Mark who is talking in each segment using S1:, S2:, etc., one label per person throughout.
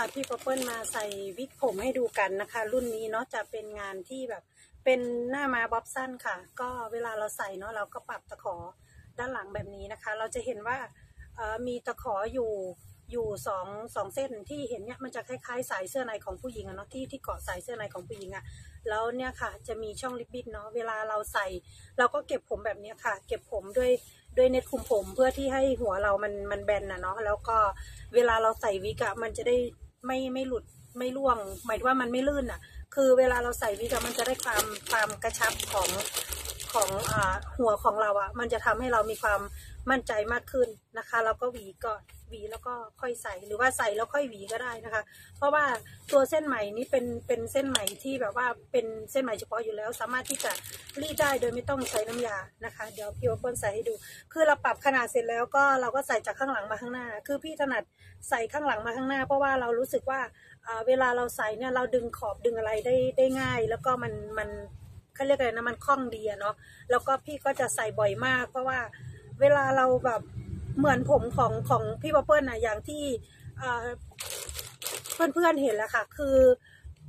S1: ค่ะพี่ปอเปิ้ลมาใส่วิกผมให้ดูกันนะคะ รุ่นนี้เนาะจะเป็นงานที่แบบ เป็นหน้ามาบ๊อบสั้นค่ะ ก็เวลาเราใส่เนาะเราก็ปรับตะขอด้านหลังแบบนี้นะคะ เราจะเห็นว่ามีตะขออยู่อยู่สองสองเส้นที่เห็นเนี่ยมันจะคล้ายๆสายเสื้อในของผู้หญิงอะเนาะที่ที่เกาะสายเสื้อในของผู้หญิงอะแล้วเนี่ยค่ะจะมีช่องลิบบิ้นเนาะเวลาเราใส่ เราก็เก็บผมแบบนี้ค่ะ เก็บผมด้วยด้วยเน็ตคุมผมเพื่อที่ให้หัวเรามันมันแบนนะเนาะแล้วก็เวลาเราใส่วิกอะมันจะได้ ไม่ไม่หลุดไม่ร่วง หมายว่ามันไม่ลื่นอะคือเวลาเราใส่วิกามันจะได้ความความกระชับของ ของอหัวของเราอะมันจะทำให้เรามีความมั่นใจมากขึ้นนะคะแล้วก็หวีก่อนหวีแล้วก็ค่อยใส่หรือว่าใส่แล้วค่อยหวีก็ได้นะคะ เพราะว่าตัวเส้นไหมนี้เป็นเป็นเส้นไหมที่แบบว่าเป็นเส้นไหมเฉพาะอยู่แล้ว สามารถที่จะรีดได้โดยไม่ต้องใช้น้ำยานะคะ เดี๋ยวพี่โอเปิ้ลใส่ให้ดู คือเราปรับขนาดเสร็จแล้วก็เราก็ใส่จากข้างหลังมาข้างหน้า คือพี่ถนัดใส่ข้างหลังมาข้างหน้า เพราะว่าเรารู้สึกว่าเวลาเราใส่เนี่ยเราดึงขอบดึงอะไรได้ได้ง่าย แล้วก็มันมัน เขาเรียกอะไรนะมันคล่องดีอะเนาะแล้วก็พี่ก็จะใส่บ่อยมาก เพราะว่าเวลาเราแบบเหมือนผมของของพี่ป๊อปเปิ้ลนะอย่างที่อ่าเพื่อนๆเห็นแล้วค่ะ คือ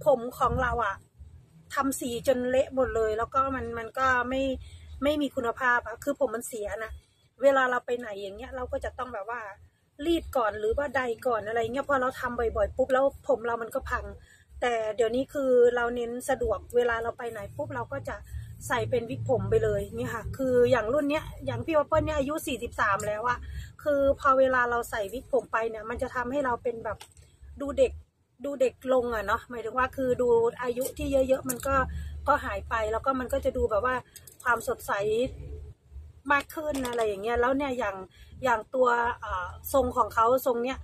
S1: ผมของเราอะทำสีจนเละหมดเลย แล้วก็มันมันก็ไม่ไม่มีคุณภาพอะคือผมมันเสียนะเวลาเราไปไหนอย่างเงี้ย เราก็จะต้องแบบว่ารีดก่อนหรือว่าไดร์ก่อนอะไรเงี้ยพอเราทำบ่อยๆปุ๊บแล้วผมเรามันก็พัง แต่เดี๋ยวนี้คือเราเน้นสะดวกเวลาเราไปไหนปุ๊บเราก็จะใส่เป็นวิกผมไปเลยนี่ค่ะ คืออย่างรุ่นเนี้ยอย่างพี่ปอเปิ้ลเนี่ยอายุ 43 แล้วอะคือพอเวลาเราใส่วิกผมไปเนี่ย มันจะทำให้เราเป็นแบบดูเด็กดูเด็กลงอะเนาะหมายถึงว่าคือดูอายุที่เยอะๆ มันก็ก็หายไปแล้วก็มันก็จะดูแบบว่าความสดใสมากขึ้นอะไรอย่างเงี้ยแล้วเนี่ยอย่างอย่างตัวทรงของเขาทรงเนี้ย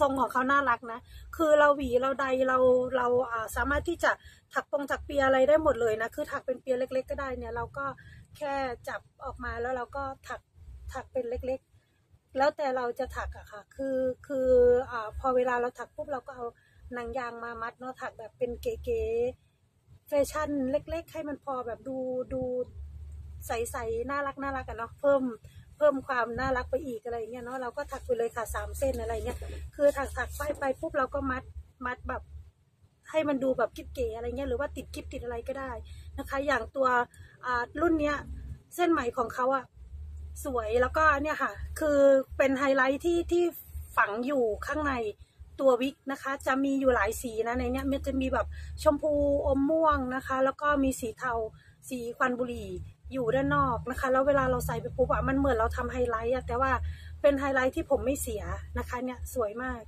S1: ทรงของเขาน่ารักนะ คือเราหวีเราใดเราเราอ่าสามารถที่จะถักปงถักเปียอะไรได้หมดเลยนะ คือถักเป็นเปียเล็ก ๆ ก็ได้เนี่ย เราก็แค่จับออกมาแล้วเราก็ถักถักเป็นเล็ก ๆ แล้วแต่เราจะถักอะค่ะ คือคืออ่าพอเวลาเราถักปุ๊บเราก็เอาหนังยางมามัดเนาะถักแบบเป็นเก๋ๆแฟชั่นเล็ก ๆ ให้มันพอแบบดูดูใสๆน่ารักน่ารักกันเนาะเพิ่ม พิ่มความน่ารักไปอีกอะไรเงี้ยเนาะเราก็ถักไปเลยค่ะสามเส้นอะไรเงี้ยคือถักถักไปไปปุ๊บเราก็มัดมัดแบบให้มันดูแบบกิ๊บเก๋อะไรเงี้ยหรือว่าติดกิ๊บติดอะไรก็ได้นะคะ อย่างตัวอ่ารุ่นเนี้ยเส้นไหมของเขาอะสวยแล้วก็เนี่ยค่ะ คือเป็นไฮไลท์ที่ที่ฝังอยู่ข้างในตัววิกนะคะ จะมีอยู่หลายสีนะในเนี้ยมันจะมีแบบชมพูอมม่วงนะคะ แล้วก็มีสีเทา สีควันบุหรี่อยู่ด้านนอกนะคะ แล้วเวลาเราใส่ไปปุ๊บอะมันเหมือนเราทำไฮไลท์อะแต่ว่าเป็นไฮไลท์ที่ผมไม่เสียนะคะเนี่ยสวยมาก